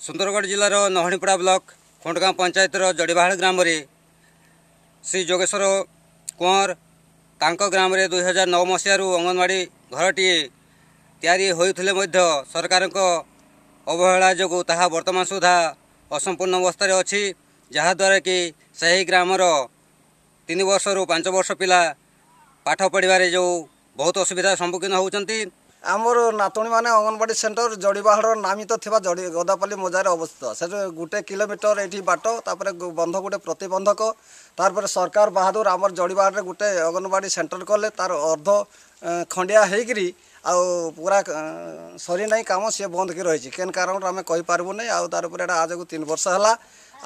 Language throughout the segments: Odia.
ସୁନ୍ଦରଗଡ଼ ଜିଲ୍ଲାର ନହଣିପଡ଼ା ବ୍ଲକ ଖଣ୍ଡଗାଁ ପଞ୍ଚାୟତର ଜଡ଼ିବାହାଳ ଗ୍ରାମରେ ଶ୍ରୀ ଯୋଗେଶ୍ୱର କୁଅଁର ତାଙ୍କ ଗ୍ରାମରେ ଦୁଇହଜାର ନଅ ମସିହାରୁ ଅଙ୍ଗନବାଡ଼ି ଘରଟିଏ ତିଆରି ହୋଇଥିଲେ ମଧ୍ୟ ସରକାରଙ୍କ ଅବହେଳା ଯୋଗୁଁ ତାହା ବର୍ତ୍ତମାନ ସୁଦ୍ଧା ଅସମ୍ପୂର୍ଣ୍ଣ ଅବସ୍ଥାରେ ଅଛି ଯାହାଦ୍ୱାରା କି ସେହି ଗ୍ରାମର ତିନି ବର୍ଷରୁ ପାଞ୍ଚ ବର୍ଷ ପିଲା ପାଠ ପଢ଼ିବାରେ ଯେଉଁ ବହୁତ ଅସୁବିଧାର ସମ୍ମୁଖୀନ ହେଉଛନ୍ତି। ଆମର ନାତୁଣୀମାନେ ଅଙ୍ଗନବାଡ଼ି ସେଣ୍ଟର ଜଡ଼ିବାହାଡ଼ର ନାମିତ ଥିବା ଜଡ଼ି ଗଦାପାଲି ମୋଜାରେ ଅବସ୍ଥିତ। ସେଠି ଗୋଟେ କିଲୋମିଟର ଏଠି ବାଟ ତାପରେ ବନ୍ଧ ଗୋଟେ ପ୍ରତିବନ୍ଧକ ତାପରେ ସରକାର ବାହାଦୁର ଆମର ଜଡ଼ିବାହାଡ଼ରେ ଗୋଟେ ଅଙ୍ଗନବାଡ଼ି ସେଣ୍ଟର କଲେ ତାର ଅର୍ଦ୍ଧ ଖଣ୍ଡିଆ ହେଇକିରି ଆଉ ପୁରା ସରି ନାହିଁ କାମ ସିଏ ବନ୍ଦ ହେଇକି ରହିଛି। କେନ୍ କାରଣରୁ ଆମେ କହିପାରିବୁ ନାହିଁ ଆଉ ତାର ଉପରେ ଏଇଟା ଆଜକୁ ତିନି ବର୍ଷ ହେଲା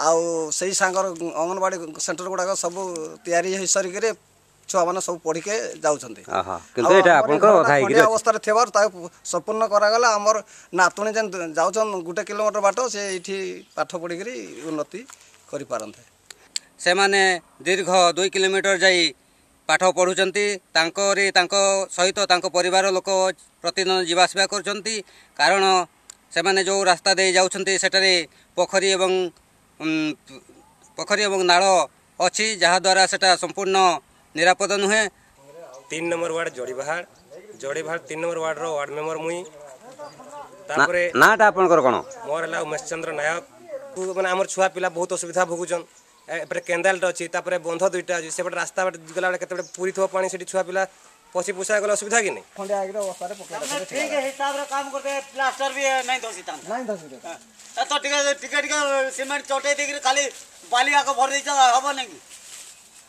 ଆଉ ସେଇ ସାଙ୍ଗର ଅଙ୍ଗନବାଡ଼ି ସେଣ୍ଟର ଗୁଡ଼ାକ ସବୁ ତିଆରି ହେଇ ସରିକିରି ଛୁଆମାନେ ସବୁ ପଢ଼ିକି ଯାଉଛନ୍ତି। ଅବସ୍ଥାରେ ଥିବାରୁ ତାକୁ ସମ୍ପୂର୍ଣ୍ଣ କରାଗଲା। ଆମର ନାତୁଣୀ ଯେନ୍ ଯାଉଛନ୍ ଗୋଟେ କିଲୋମିଟର ବାଟ ସେ ଏଇଠି ପାଠ ପଢ଼ିକିରି ଉନ୍ନତି କରିପାରନ୍ତେ। ସେମାନେ ଦୀର୍ଘ ଦୁଇ କିଲୋମିଟର ଯାଇ ପାଠ ପଢ଼ୁଛନ୍ତି। ତାଙ୍କରି ତାଙ୍କ ସହିତ ତାଙ୍କ ପରିବାର ଲୋକ ପ୍ରତିଦିନ ଯିବା ଆସିବା କରୁଛନ୍ତି। କାରଣ ସେମାନେ ଯେଉଁ ରାସ୍ତା ଦେଇ ଯାଉଛନ୍ତି ସେଠାରେ ପୋଖରୀ ଏବଂ ପୋଖରୀ ଏବଂ ନାଳ ଅଛି। ଯାହାଦ୍ୱାରା ସେଟା ସମ୍ପୂର୍ଣ୍ଣ ନିରାପଦ ନୁହେଁ ତିନି ନମ୍ବର ୱାର୍ଡ଼ ଜଡ଼ିବାହାଡ଼ ଜଡ଼ିବାହାଡ଼ ତିନି ନମ୍ବର ୱାର୍ଡ଼ର ୱାର୍ଡ଼ ମେମ୍ବର ମୁଇଁ ତାପରେ ନାଁଟା ଆପଣଙ୍କର କ'ଣ? ମୋର ହେଲା ଉମେଶ ଚନ୍ଦ୍ର ନାୟକ। କୁ- ମାନେ ଆମର ଛୁଆ ପିଲା ବହୁତ ଅସୁବିଧା ଭୋଗୁଛନ୍। ଏ- ଏପଟେ କେନ୍ଦାଲଟା ଅଛି ତାପରେ ବନ୍ଧ ଦୁଇଟା ଅଛି ସେପଟେ ରାସ୍ତା ବାଟେ ଗଲାବେଳେ କେତେବେଳେ ପୁରୀ ଥିବ ପାଣି ସେଠି ଛୁଆ ପିଲା ପଶି ପୁଷା ଗଲେ ଅସୁବିଧା କି ନାହିଁ ଖଣ୍ଡିଆ ହେଇକିରି ଅବସ୍ଥାରେ ପକେଇଲା ଠିକ ହିସାବରେ କାମ କରତେ ପ୍ଲାଷ୍ଟର ବି ନାଇଁ ଧସି ତାଙ୍କ ନାଇଁ ଧସି ତ ଟିକେ ଟିକେ ଟିକେ ସିମେଣ୍ଟ ଚଟେଇ ଦେଇକିରି ଖାଲି ବାଲି ଆଗ ଭରି ଦେଇଛ ହବ ନାଇଁ କି?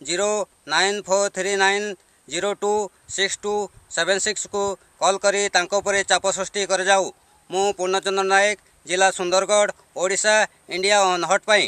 Zero nine four three nine zero two six two seven ସିକ୍ସକୁ call କରି ତାଙ୍କ ଉପରେ ଚାପ ସୃଷ୍ଟି କରାଯାଉ ମୁଁ ପୂର୍ଣ୍ଣଚନ୍ଦ୍ର ନାୟକ ଜିଲ୍ଲା Sundargarh Odisha India on hot ପାଇଁ